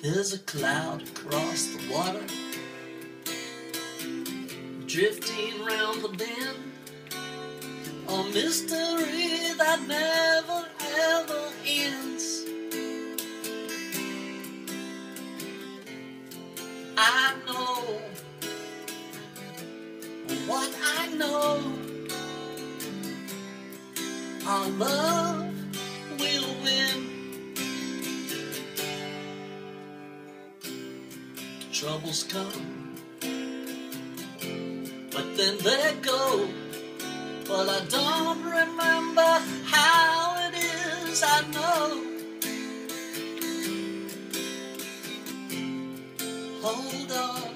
There's a cloud across the water, drifting round the bend. A mystery that never ever ends. I know what I know. Our love Troubles come, but then they go. But I don't remember how it is. I know. Hold on,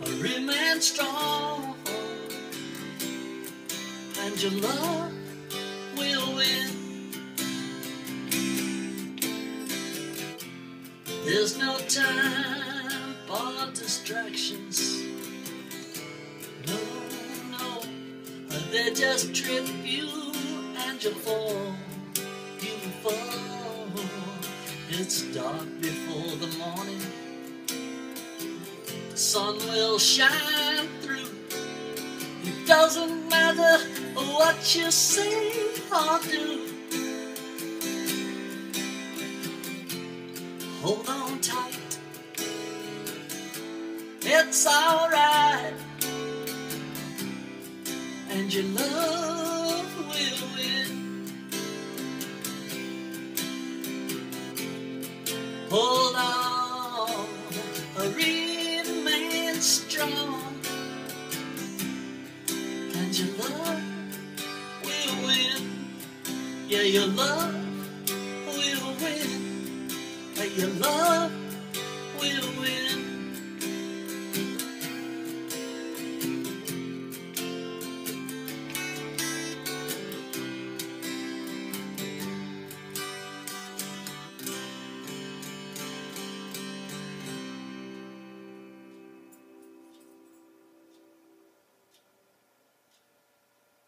I remain strong, and your love There's no time for distractions. No, no, they just trip you and you fall. You fall. It's dark before the morning. The sun will shine through. It doesn't matter what you say or do. Hold on tight. It's alright. And your love will win. Hold on. Remain strong. And your love will win. Yeah, your love your love will